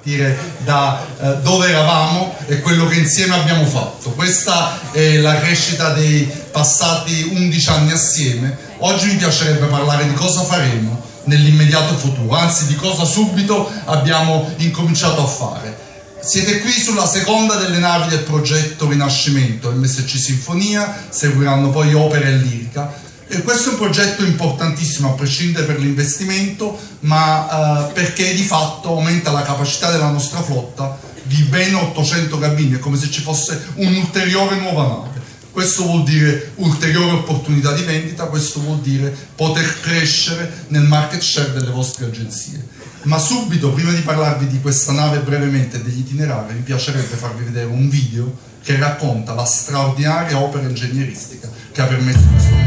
partire da eh, dove eravamo e quello che insieme abbiamo fatto. Questa è la crescita dei passati 11 anni assieme. Oggi mi piacerebbe parlare di cosa faremo nell'immediato futuro, anzi di cosa subito abbiamo incominciato a fare. Siete qui sulla seconda delle navi del progetto Rinascimento, MSC Sinfonia, seguiranno poi opera e lirica e questo è un progetto importantissimo a prescindere per l'investimento, ma eh, perché di fatto aumenta la capacità della nostra flotta di ben 800 cabine, è come se ci fosse un'ulteriore nuova nave. Questo vuol dire ulteriore opportunità di vendita, questo vuol dire poter crescere nel market share delle vostre agenzie. Ma subito, prima di parlarvi di questa nave brevemente e degli itinerari, mi piacerebbe farvi vedere un video che racconta la straordinaria opera ingegneristica che ha permesso questo